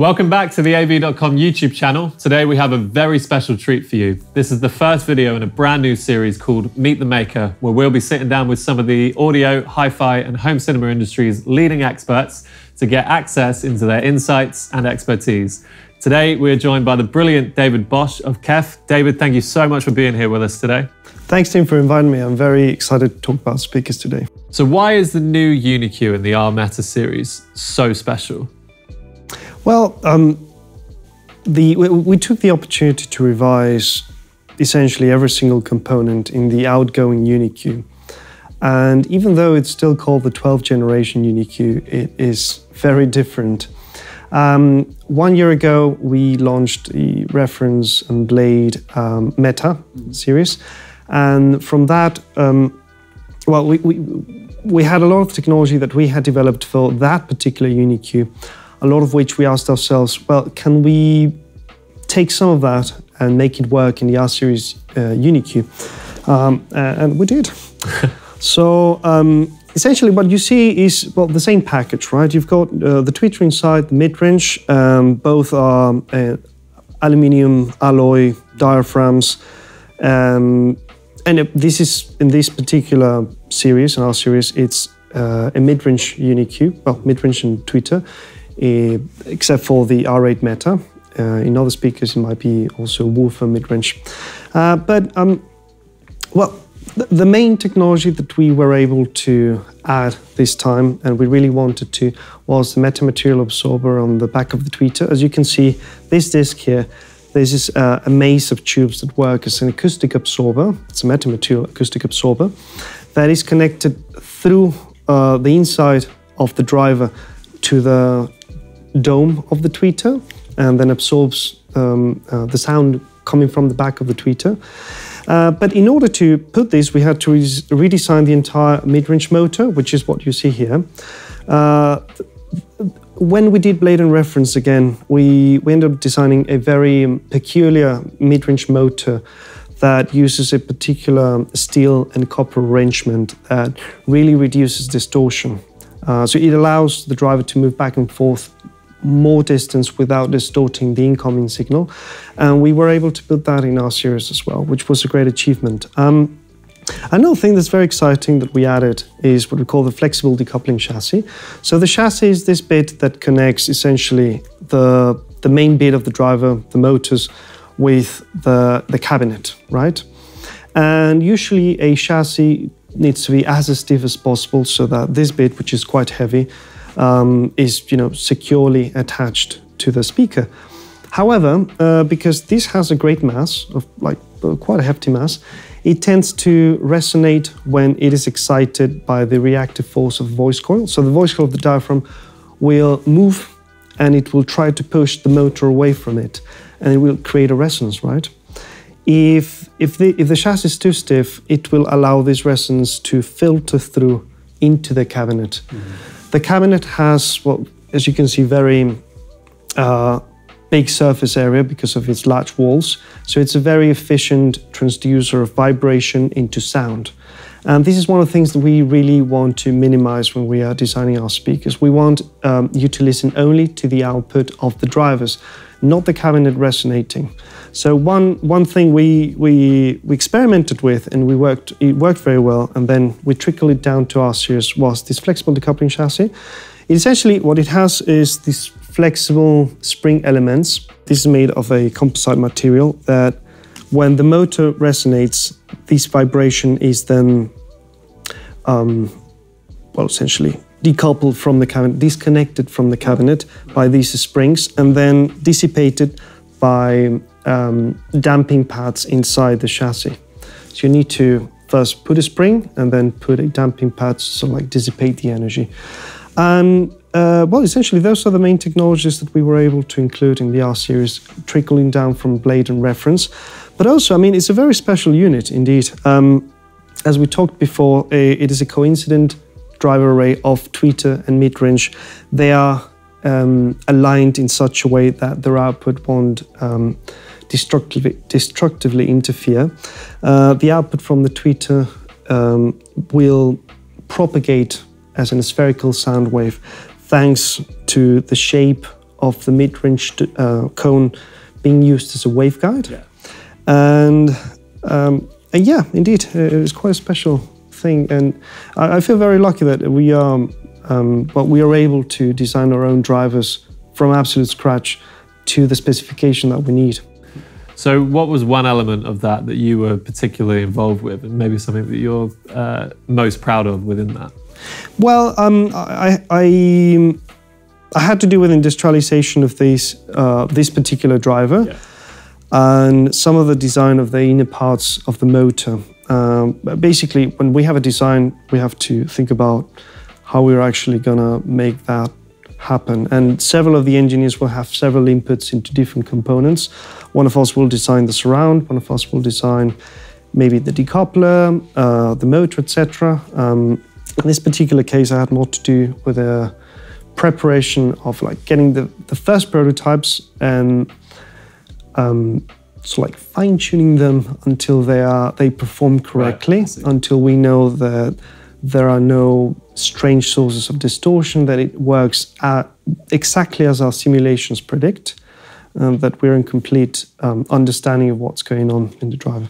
Welcome back to the AV.com YouTube channel. Today we have a very special treat for you. This is the first video in a brand new series called Meet the Maker, where we'll be sitting down with some of the audio, hi-fi and home cinema industry's leading experts to get access into their insights and expertise. Today we are joined by the brilliant David Bosch of KEF. David, thank you so much for being here with us today. Thanks, Tim, for inviting me. I'm very excited to talk about speakers today. So why is the new UniQ in the R Meta series so special? Well, um, the, we, we, took the opportunity to revise essentially every single component in the outgoing UniQ. And even though it's still called the 12th generation UniQ, it is very different. Um, one year ago, we launched the Reference and Blade um, Meta series. And from that, um, well, we, we, we had a lot of technology that we had developed for that particular UniQ a lot of which we asked ourselves, well, can we take some of that and make it work in the R-Series uh, UniQ? Um, and we did. so um, essentially what you see is, well, the same package, right? You've got uh, the tweeter inside, the mid-range, um, both are uh, aluminium alloy diaphragms. Um, and this is, in this particular series, in R series, it's uh, a mid-range UniQ, well, mid-range and tweeter. Eh, except for the R8 Meta. Uh, in other speakers, it might be also woofer mid-range. Uh, but, um, well, the main technology that we were able to add this time, and we really wanted to, was the metamaterial absorber on the back of the tweeter. As you can see, this disc here, this is uh, a maze of tubes that work as an acoustic absorber. It's a metamaterial acoustic absorber that is connected through uh, the inside of the driver to the dome of the tweeter and then absorbs um, uh, the sound coming from the back of the tweeter. Uh, but in order to put this, we had to re redesign the entire mid-range motor, which is what you see here. Uh, when we did Blade and Reference again, we, we ended up designing a very peculiar mid-range motor that uses a particular steel and copper arrangement that really reduces distortion. Uh, so it allows the driver to move back and forth more distance without distorting the incoming signal. And we were able to build that in R series as well, which was a great achievement. Um, Another thing that's very exciting that we added is what we call the flexible decoupling chassis. So the chassis is this bit that connects essentially the, the main bit of the driver, the motors, with the, the cabinet, right? And usually a chassis needs to be as stiff as possible so that this bit, which is quite heavy, um, is you know securely attached to the speaker. However, uh, because this has a great mass of like uh, quite a hefty mass, it tends to resonate when it is excited by the reactive force of the voice coil. So the voice coil of the diaphragm will move and it will try to push the motor away from it and it will create a resonance, right? If, if, the, if the chassis is too stiff, it will allow this resonance to filter through into the cabinet. Mm -hmm. The cabinet has, well, as you can see, very uh, big surface area because of its large walls. So it's a very efficient transducer of vibration into sound. And this is one of the things that we really want to minimize when we are designing our speakers. We want um, you to listen only to the output of the drivers, not the cabinet resonating. So one, one thing we, we, we experimented with and we worked, it worked very well, and then we trickled it down to R series was this flexible decoupling chassis. Essentially, what it has is these flexible spring elements. This is made of a composite material that when the motor resonates, this vibration is then, um, well, essentially decoupled from the cabinet, disconnected from the cabinet by these springs, and then dissipated by um, damping pads inside the chassis. So you need to first put a spring and then put a damping pad to sort of like dissipate the energy. And uh, well, essentially, those are the main technologies that we were able to include in the R series, trickling down from Blade and Reference. But also, I mean, it's a very special unit indeed. Um, as we talked before, it is a coincident driver array of tweeter and mid-range. They are um, aligned in such a way that their output won't um, destructively, destructively interfere. Uh, the output from the tweeter um, will propagate as a spherical sound wave thanks to the shape of the mid-range uh, cone being used as a waveguide. Yeah. And, um, and yeah, indeed, it was quite a special thing. And I, I feel very lucky that we are, um, but we are able to design our own drivers from absolute scratch to the specification that we need. So, what was one element of that that you were particularly involved with, and maybe something that you're uh, most proud of within that? Well, um, I, I, I, had to do with industrialization of this uh, this particular driver, Yeah. and some of the design of the inner parts of the motor. Um, basically, when we have a design, we have to think about how we're actually gonna make that happen. And several of the engineers will have several inputs into different components. One of us will design the surround, one of us will design maybe the decoupler, uh, the motor, etc. Um, in this particular case, I had more to do with the preparation of like getting the, the first prototypes and um, so like fine tuning them until they are they perform correctly, see. until we know that there are no strange sources of distortion, that it works at exactly as our simulations predict, um, that we're in complete um, understanding of what's going on in the driver.